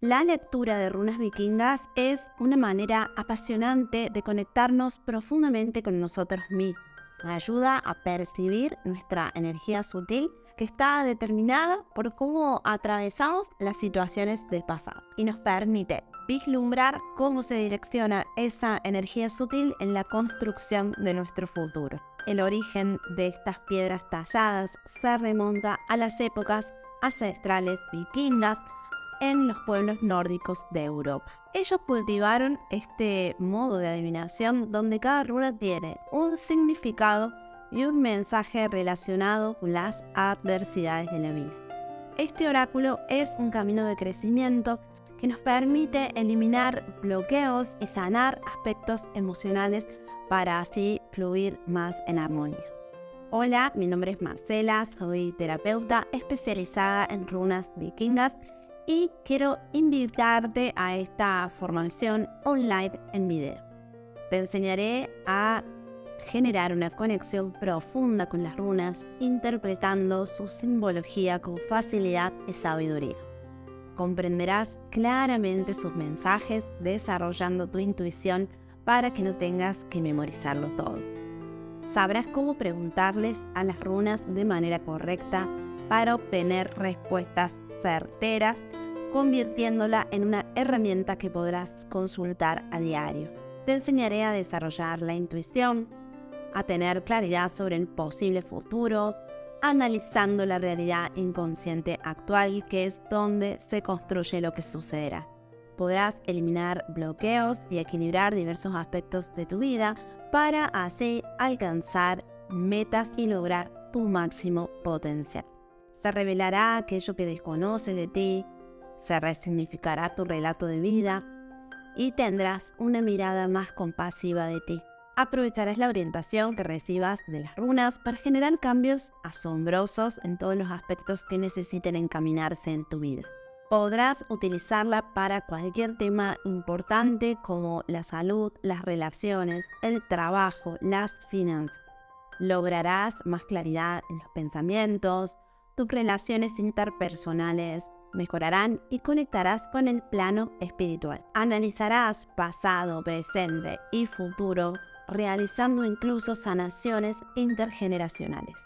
La lectura de runas vikingas es una manera apasionante de conectarnos profundamente con nosotros mismos. Nos ayuda a percibir nuestra energía sutil que está determinada por cómo atravesamos las situaciones del pasado y nos permite vislumbrar cómo se direcciona esa energía sutil en la construcción de nuestro futuro. El origen de estas piedras talladas se remonta a las épocas ancestrales vikingas, en los pueblos nórdicos de Europa. Ellos cultivaron este modo de adivinación donde cada runa tiene un significado y un mensaje relacionado con las adversidades de la vida. Este oráculo es un camino de crecimiento que nos permite eliminar bloqueos y sanar aspectos emocionales para así fluir más en armonía. Hola, mi nombre es Marcela, soy terapeuta especializada en runas vikingas y quiero invitarte a esta formación online en video. Te enseñaré a generar una conexión profunda con las runas, interpretando su simbología con facilidad y sabiduría. Comprenderás claramente sus mensajes desarrollando tu intuición para que no tengas que memorizarlo todo. Sabrás cómo preguntarles a las runas de manera correcta para obtener respuestas certeras, convirtiéndola en una herramienta que podrás consultar a diario. Te enseñaré a desarrollar la intuición, a tener claridad sobre el posible futuro, analizando la realidad inconsciente actual, que es donde se construye lo que sucederá. Podrás eliminar bloqueos y equilibrar diversos aspectos de tu vida para así alcanzar metas y lograr tu máximo potencial. Se revelará aquello que desconoces de ti, se resignificará tu relato de vida y tendrás una mirada más compasiva de ti. Aprovecharás la orientación que recibas de las runas para generar cambios asombrosos en todos los aspectos que necesiten encaminarse en tu vida. Podrás utilizarla para cualquier tema importante como la salud, las relaciones, el trabajo, las finanzas. Lograrás más claridad en los pensamientos, tus relaciones interpersonales mejorarán y conectarás con el plano espiritual. Analizarás pasado, presente y futuro, realizando incluso sanaciones intergeneracionales.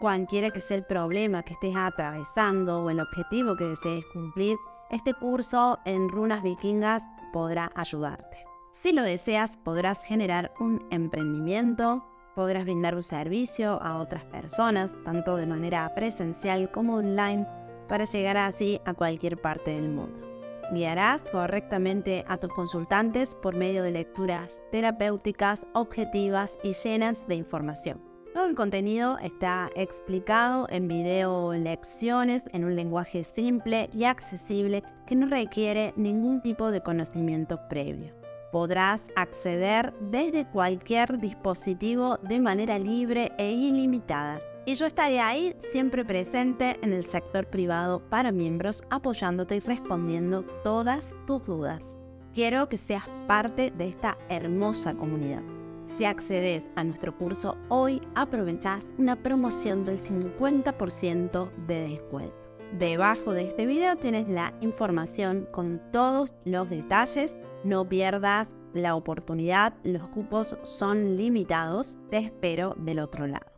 Cualquiera que sea el problema que estés atravesando o el objetivo que desees cumplir, este curso en runas vikingas podrá ayudarte. Si lo deseas, podrás generar un emprendimiento, podrás brindar un servicio a otras personas, tanto de manera presencial como online, para llegar así a cualquier parte del mundo. Guiarás correctamente a tus consultantes por medio de lecturas terapéuticas, objetivas y llenas de información. Todo el contenido está explicado en video lecciones en un lenguaje simple y accesible que no requiere ningún tipo de conocimiento previo podrás acceder desde cualquier dispositivo de manera libre e ilimitada. Y yo estaré ahí siempre presente en el sector privado para miembros apoyándote y respondiendo todas tus dudas. Quiero que seas parte de esta hermosa comunidad. Si accedes a nuestro curso hoy, aprovechás una promoción del 50% de descuento. Debajo de este video tienes la información con todos los detalles no pierdas la oportunidad, los cupos son limitados. Te espero del otro lado.